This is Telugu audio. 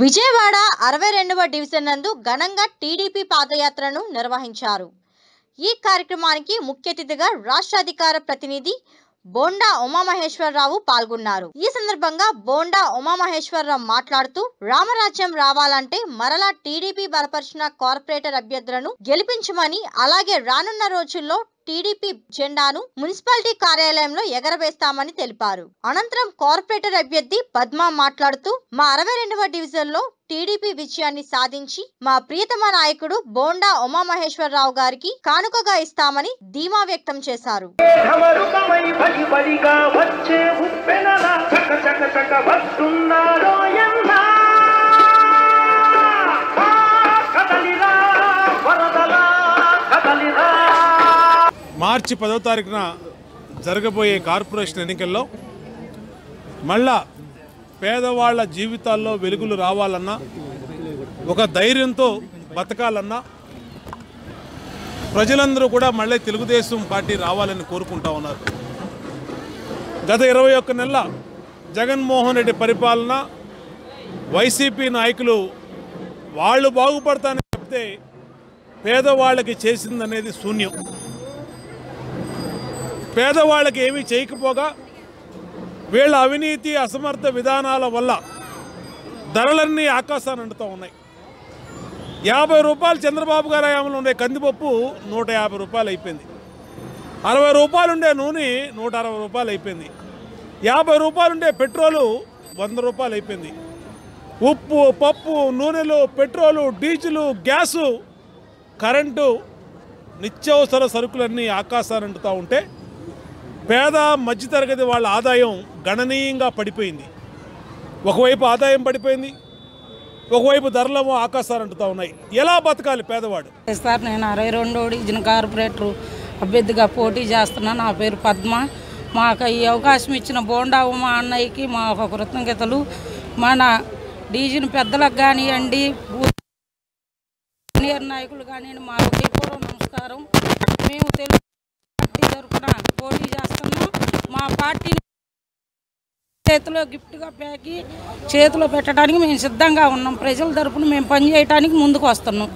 విజయవాడ అరవై రెండవ డివిజన్ నందు ఘనంగా టీడీపీ పాదయాత్రను నిర్వహించారు. ఈ కార్యక్రమానికి ముఖ్య అతిథిగా రాష్ట్ర అధికార ప్రతినిధి బోండా ఉమామహేశ్వరరావు పాల్గొన్నారు. ఈ సందర్భంగా బోండా ఉమామహేశ్వరరావు మాట్లాడుతూ రామరాజ్యం రావాలంటే మరలా టీడీపీ బలపరిచిన కార్పొరేటర్ అభ్యర్థులను గెలిపించమని అలాగే రానున్న రోజుల్లో టీడీపీ జెండాను మున్సిపాలిటీ కార్యాలయంలో ఎగరవేస్తామని తెలిపారు. అనంతరం కార్పొరేటర్ అభ్యర్థి పద్మ మాట్లాడుతూ మా అరవై రెండవ డివిజన్లో టీడీపీ విజయాన్ని సాధించి మా ప్రియతమ నాయకుడు బోండా ఉమామహేశ్వరరావు గారికి కానుకగా ఇస్తామని ధీమా వ్యక్తం చేశారు. చక చక చక మార్చి పదో తారీఖున జరగబోయే కార్పొరేషన్ ఎన్నికల్లో మళ్ళా పేదవాళ్ళ జీవితాల్లో వెలుగులు రావాలన్నా ఒక ధైర్యంతో బతకాలన్నా ప్రజలందరూ కూడా మళ్ళీ తెలుగుదేశం పార్టీ రావాలని కోరుకుంటా ఉన్నారు. గత ఇరవై ఒక్క నెలల జగన్మోహన్ రెడ్డి పరిపాలన వైసీపీ నాయకులు వాళ్ళు బాగుపడతానని చెప్తే పేదవాళ్ళకి చేసిందనేది శూన్యం. పేదవాళ్ళకి ఏమీ చేయకపోగా వీళ్ళ అవినీతి అసమర్థ విధానాల వల్ల ధరలన్నీ ఆకాశాన్ని అంటుతూ ఉన్నాయి. యాభై రూపాయలు చంద్రబాబు గారి హయాంలో ఉండే కందిపప్పు నూట యాభై రూపాయలు అయిపోయింది. అరవై రూపాయలు ఉండే నూనె నూట అరవై రూపాయలు అయిపోయింది. యాభై రూపాయలు ఉండే పెట్రోలు వంద రూపాయలు అయిపోయింది. ఉప్పు పప్పు నూనెలు పెట్రోలు డీజిలు గ్యాసు కరెంటు నిత్యావసర సరుకులన్నీ ఆకాశాన్ని అంటుతూ ఉంటే పేద మధ్యతరగతి వాళ్ళ ఆదాయం గణనీయంగా పడిపోయింది. ఒకవైపు ఆదాయం పడిపోయింది ఒకవైపు ధరలేమో ఆకాశాలు అంటుతా ఉన్నాయి. ఎలా బతకాలి పేదవాడు? సార్ నేను అరవై రెండో డివిజన్ కార్పొరేటర్ అభ్యర్థిగా పోటీ చేస్తున్నా. నా పేరు పద్మ. మాకు ఈ అవకాశం ఇచ్చిన బోండావు మా అన్నయ్యకి మా ఒక కృతజ్ఞతలు. మన డివిజన్ పెద్దలకు కానివ్వండి సీనియర్ నాయకులు కానివ్వండి మా కూడా నమస్కారం. మేము తెలుగు తరఫున పోటీ చేస్తున్నాం మా పార్టీని చేతిలో గిఫ్ట్గా ప్యాకి చేతిలో పెట్టడానికి మేము సిద్ధంగా ఉన్నాం. ప్రజల తరపున మేము పనిచేయడానికి ముందుకు వస్తున్నాం.